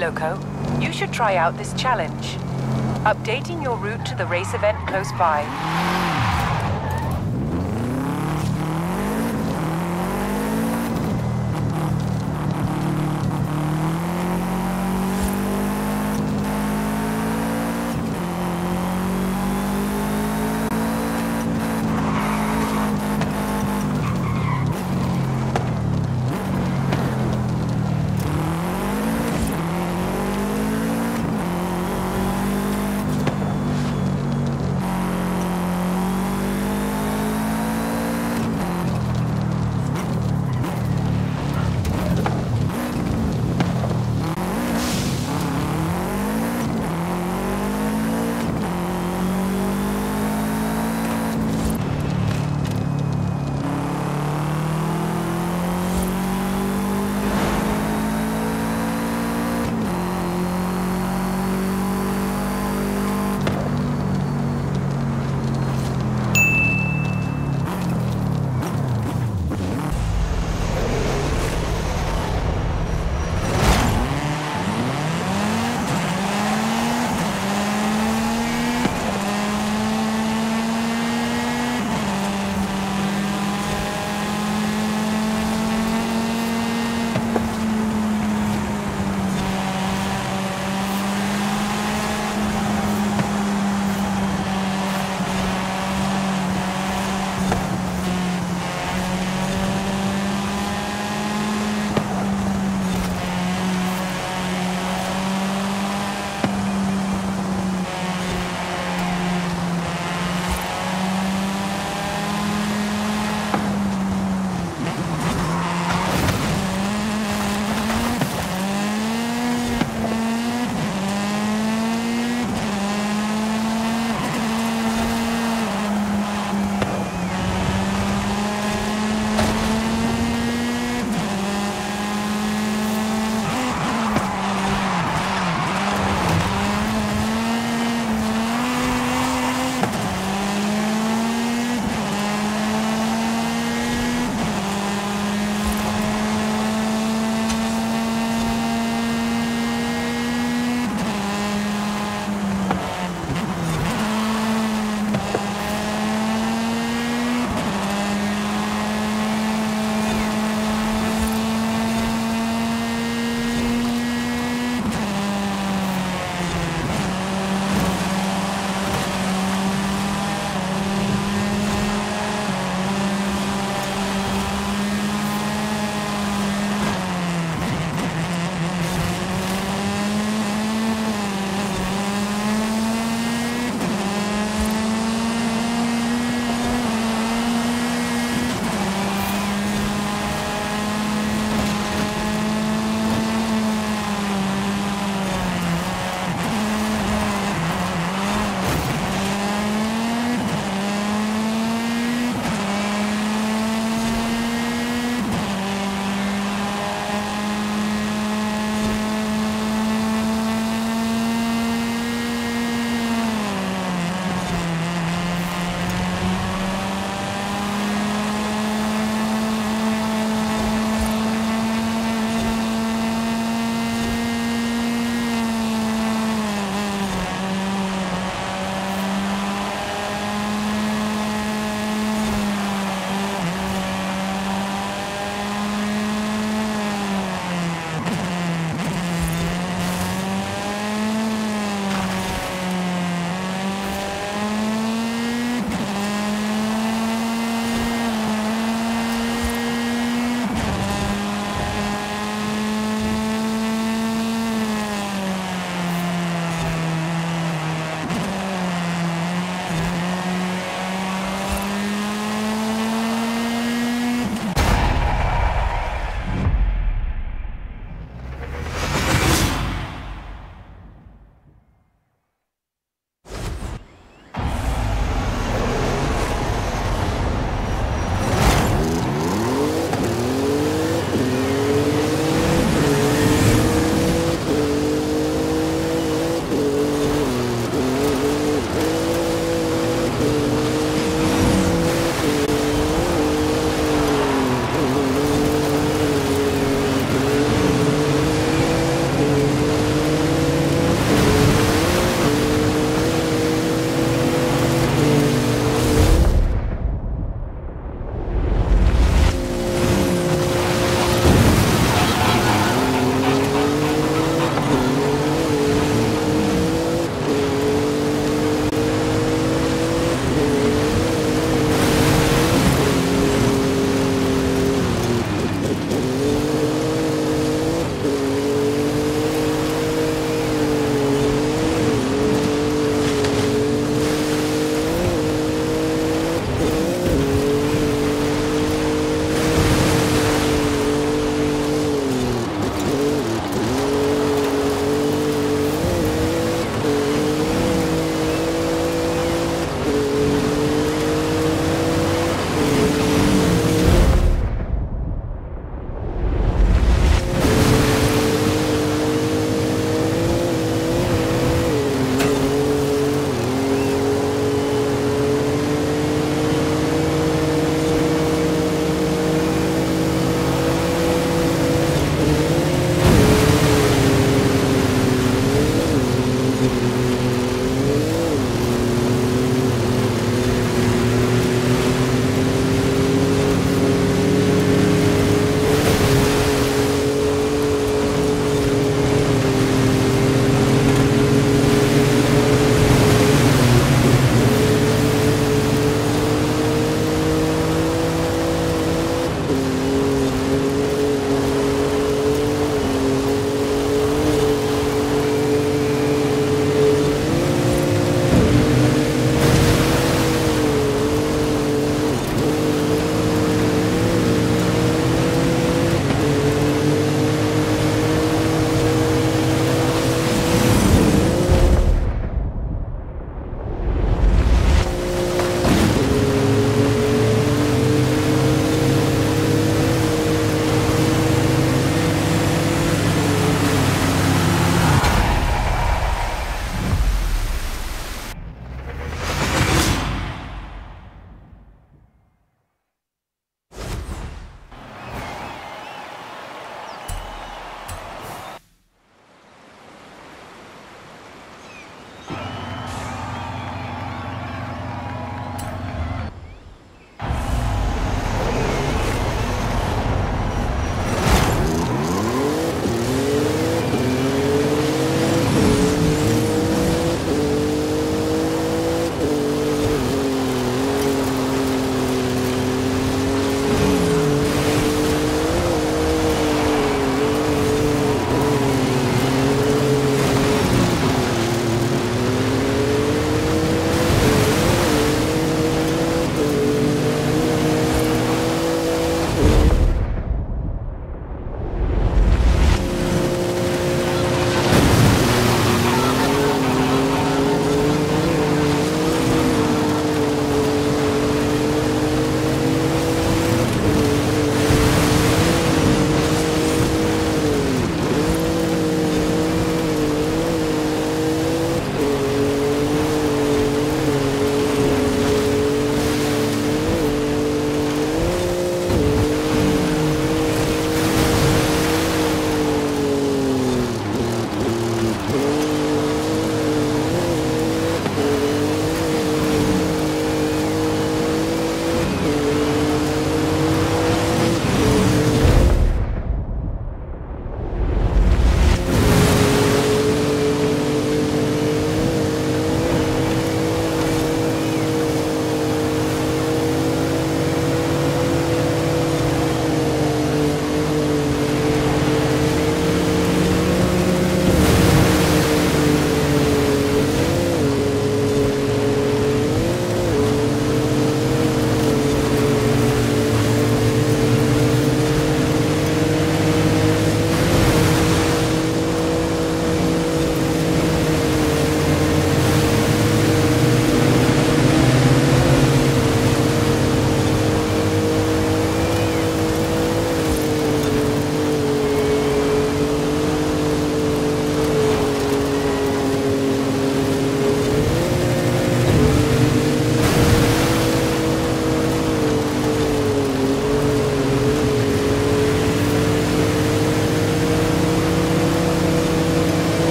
Loco. You should try out this challenge. Updating your route to the race event close by.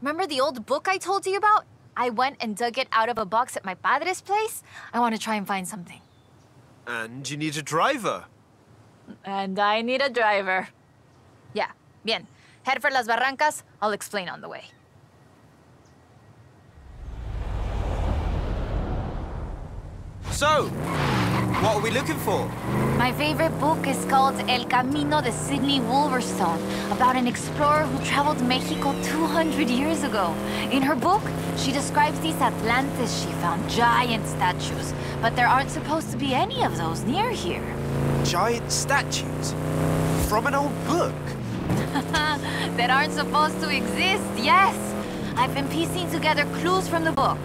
Remember the old book I told you about? I went and dug it out of a box at my padre's place. I want to try and find something. And you need a driver. And I need a driver. Yeah, bien. Head for Las Barrancas. I'll explain on the way. So, what are we looking for? My favorite book is called El Camino de Sidney Wolverstone, about an explorer who traveled Mexico 200 years ago. In her book, she describes these Atlantes she found, giant statues, but there aren't supposed to be any of those near here. Giant statues? From an old book? that aren't supposed to exist, yes! I've been piecing together clues from the book.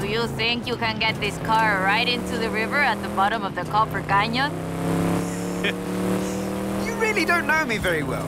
Do you think you can get this car right into the river at the bottom of the Copper Canyon? You really don't know me very well.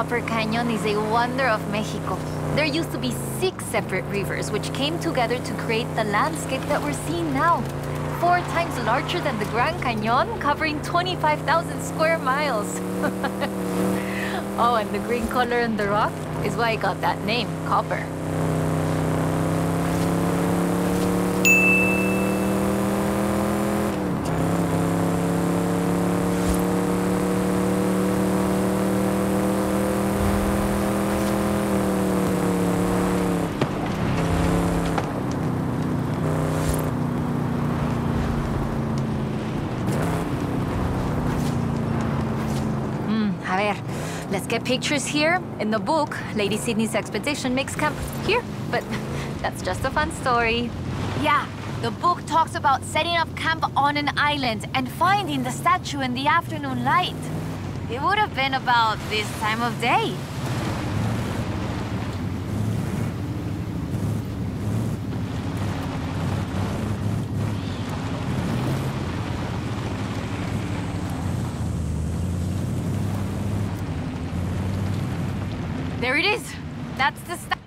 Copper Canyon is a wonder of Mexico. There used to be six separate rivers which came together to create the landscape that we're seeing now. Four times larger than the Grand Canyon, covering 25,000 square miles. oh, and the green color in the rock is why it got that name, copper. A ver, let's get pictures here. In the book, Lady Sydney's expedition makes camp here, but that's just a fun story. Yeah, the book talks about setting up camp on an island and finding the statue in the afternoon light. It would have been about this time of day. There it is. That's the sta-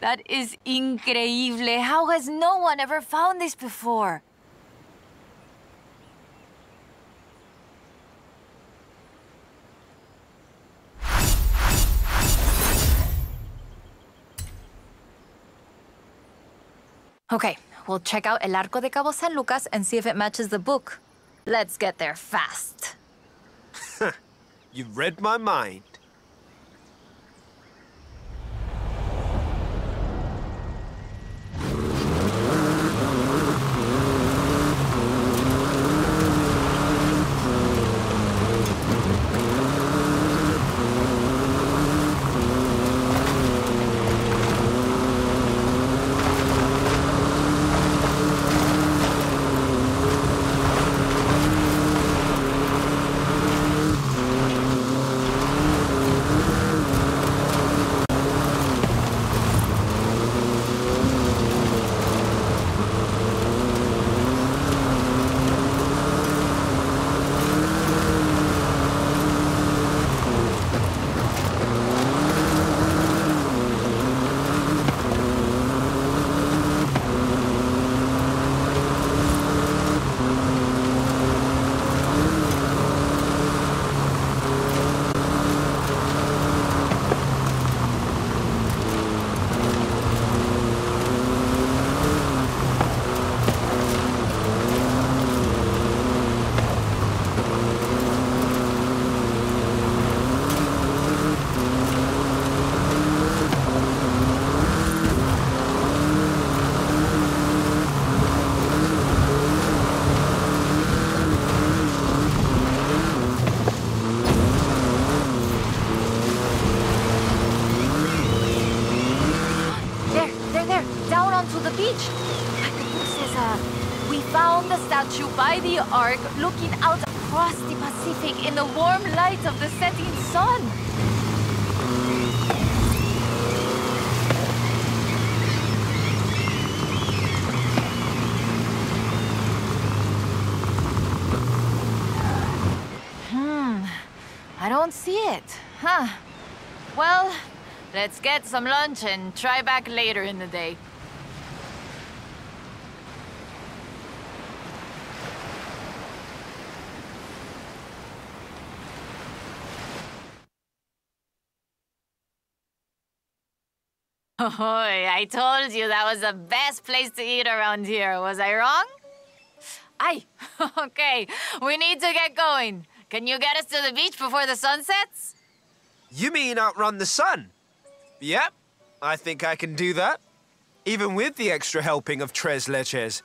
That is increíble. How has no one ever found this before? Okay, we'll check out El Arco de Cabo San Lucas and see if it matches the book. Let's get there fast. You've read my mind. to the beach. Uh, we found the statue by the Ark looking out across the Pacific in the warm light of the setting sun. Hmm. I don't see it, huh? Well, let's get some lunch and try back later in the day. Oh, I told you that was the best place to eat around here. Was I wrong? Aye. okay, we need to get going. Can you get us to the beach before the sun sets? You mean outrun the sun? Yep, I think I can do that. Even with the extra helping of tres leches.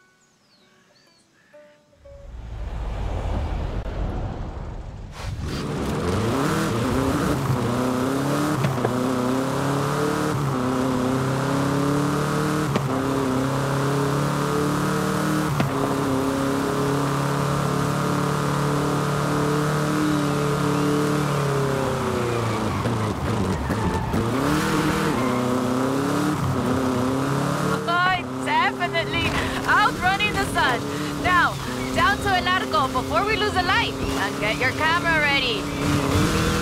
Down to El Arco before we lose a light. And get your camera ready.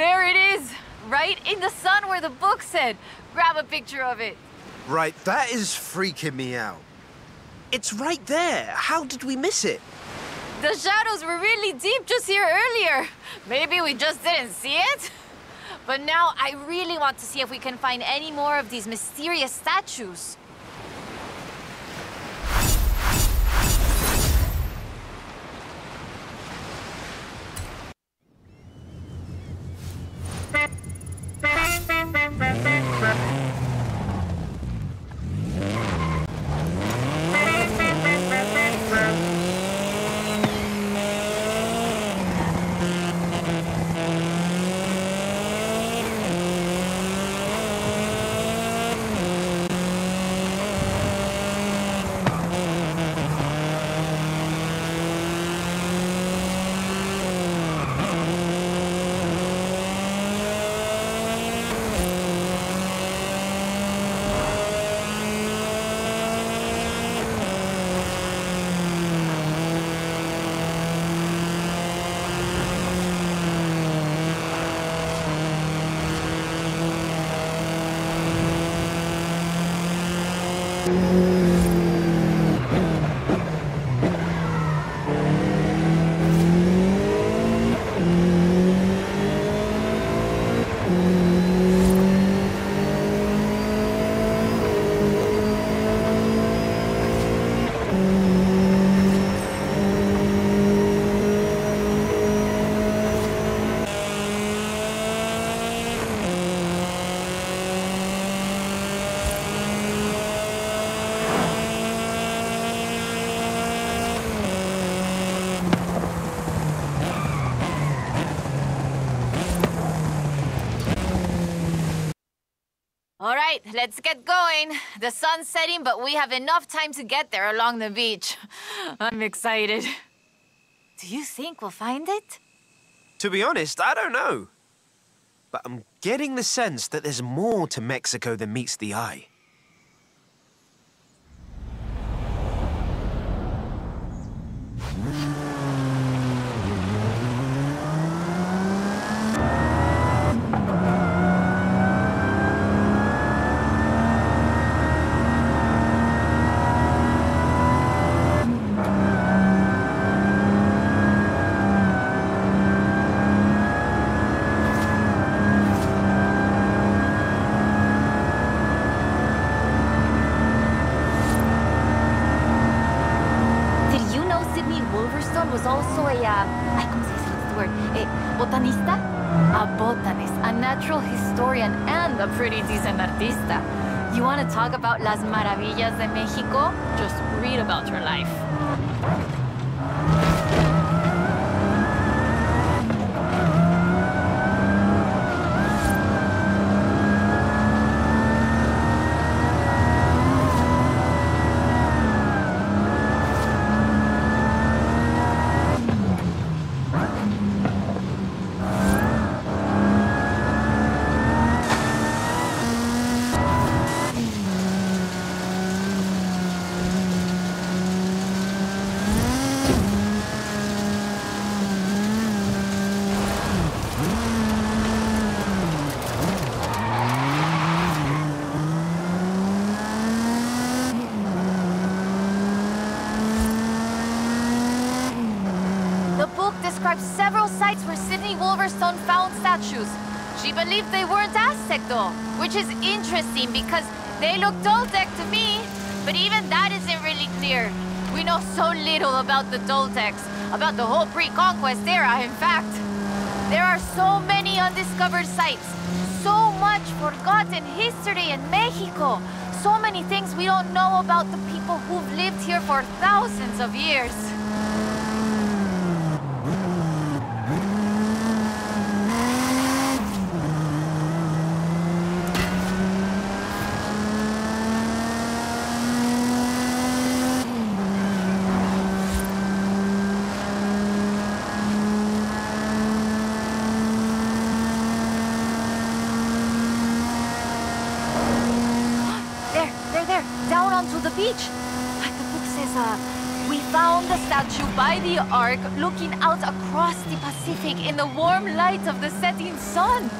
There it is! Right in the sun where the book said. Grab a picture of it. Right, that is freaking me out. It's right there. How did we miss it? The shadows were really deep just here earlier. Maybe we just didn't see it? But now I really want to see if we can find any more of these mysterious statues. Let's get going. The sun's setting, but we have enough time to get there along the beach. I'm excited. Do you think we'll find it? To be honest, I don't know. But I'm getting the sense that there's more to Mexico than meets the eye. Talk about las maravillas de Mexico? Just read about her life. The book describes several sites where Sydney Wolverstone found statues. She believed they weren't Aztec though, which is interesting because they look Toltec to me. But even that isn't really clear. We know so little about the Toltecs, about the whole pre-conquest era, in fact. There are so many undiscovered sites, so much forgotten history in Mexico, so many things we don't know about the people who've lived here for thousands of years. There, there, there, down onto the beach. Like the book says, uh, we found the statue by the ark looking out across the Pacific in the warm light of the setting sun.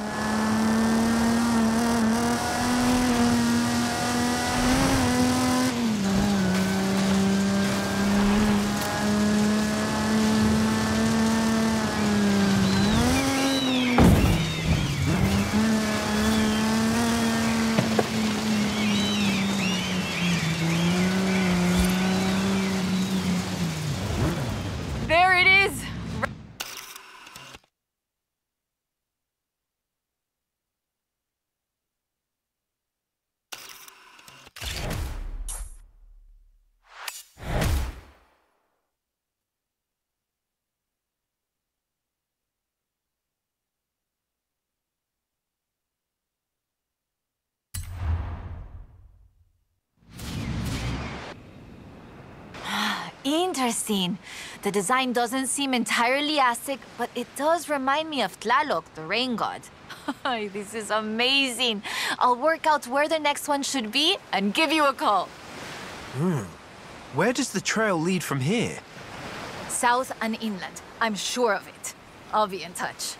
There it is! Interesting. The design doesn't seem entirely Aztec, but it does remind me of Tlaloc, the rain god. this is amazing. I'll work out where the next one should be and give you a call. Hmm. Where does the trail lead from here? South and inland. I'm sure of it. I'll be in touch.